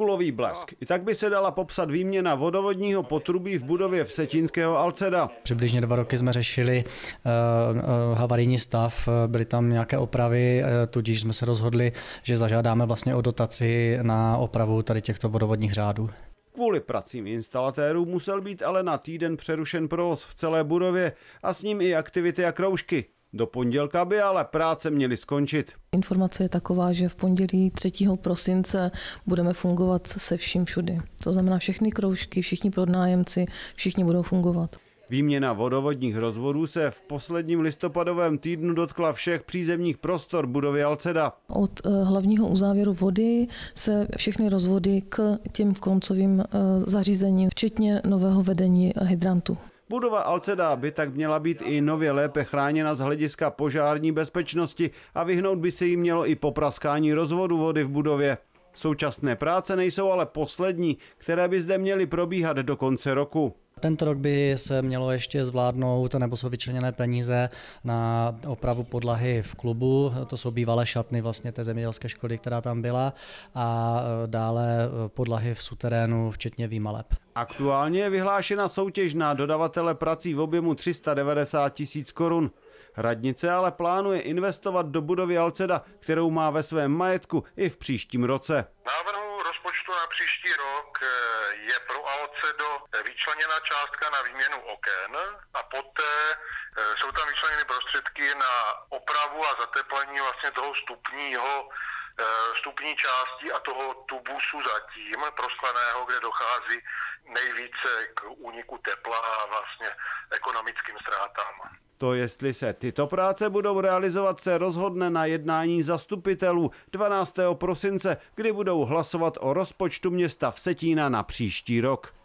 kulový blesk. I tak by se dala popsat výměna vodovodního potrubí v budově Vsetínského Alceda. Přibližně dva roky jsme řešili uh, havarijní stav, byly tam nějaké opravy, tudíž jsme se rozhodli, že zažádáme vlastně o dotaci na opravu tady těchto vodovodních řádů. Kvůli pracím instalatérů musel být ale na týden přerušen provoz v celé budově a s ním i aktivity a kroužky. Do pondělka by ale práce měly skončit. Informace je taková, že v pondělí 3. prosince budeme fungovat se vším všudy. To znamená všechny kroužky, všichni prodnájemci, všichni budou fungovat. Výměna vodovodních rozvodů se v posledním listopadovém týdnu dotkla všech přízemních prostor budovy Alceda. Od eh, hlavního uzávěru vody se všechny rozvody k těm koncovým eh, zařízením, včetně nového vedení hydrantu. Budova Alceda by tak měla být i nově lépe chráněna z hlediska požární bezpečnosti a vyhnout by se jí mělo i popraskání rozvodu vody v budově. Současné práce nejsou ale poslední, které by zde měly probíhat do konce roku. Tento rok by se mělo ještě zvládnout, nebo jsou vyčleněné peníze na opravu podlahy v klubu, to jsou bývalé šatny vlastně té zemědělské školy, která tam byla, a dále podlahy v suterénu, včetně výmaleb. Aktuálně je vyhlášena soutěž na dodavatele prací v objemu 390 tisíc korun. Radnice ale plánuje investovat do budovy Alceda, kterou má ve svém majetku i v příštím roce. Návrhu rozpočtu na příští rok eh, je pro Alcedo vyčleněna částka na výměnu oken a poté eh, jsou tam vyčleněny prostředky na opravu a zateplení vlastně toho stupního eh, stupní části a toho tubusu zatím proskleného, kde dochází nejvíce k úniku tepla a vlastně ekonomickým ztrátám. To, jestli se tyto práce budou realizovat, se rozhodne na jednání zastupitelů 12. prosince, kdy budou hlasovat o rozpočtu města Vsetína na příští rok.